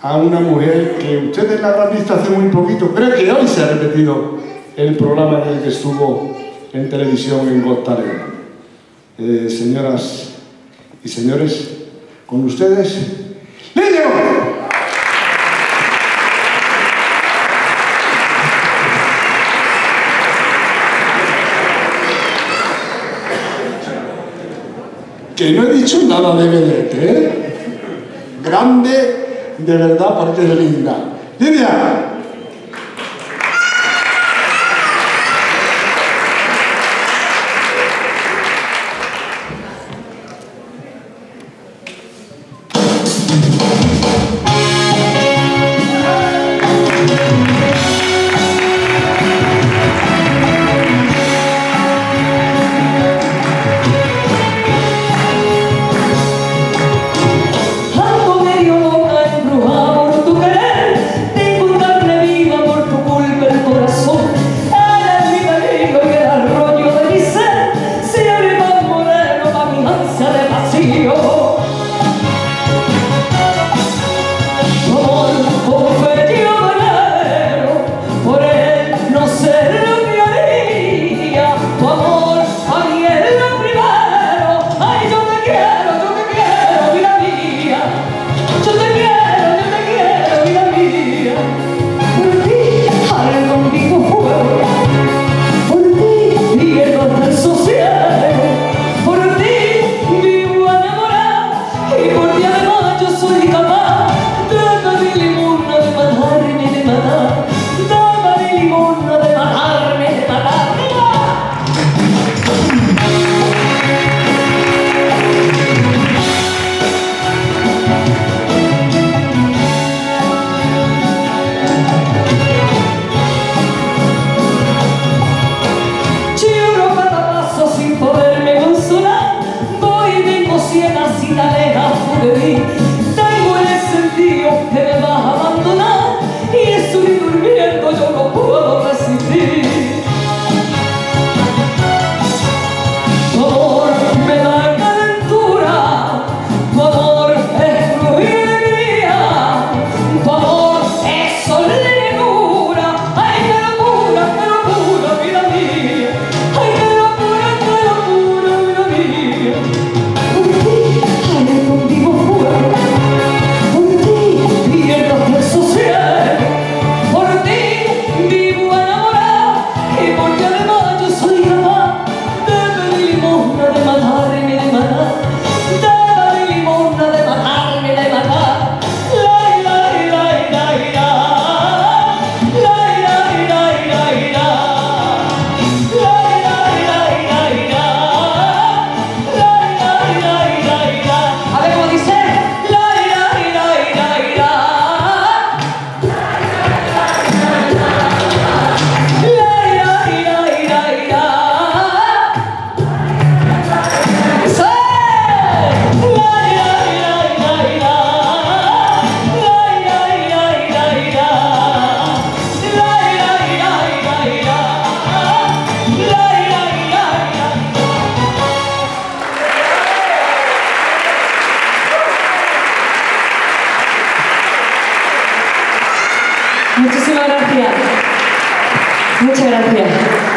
a una mujer que ustedes la habrán visto hace muy poquito, pero que hoy se ha repetido el programa en el que estuvo en televisión en Talent. Eh, señoras y señores, con ustedes, ¡Niño! que no he dicho nada de vedette, ¿eh? Grande, de verdad parte de linda. Lidia. Muchísimas gracias. Muchas gracias.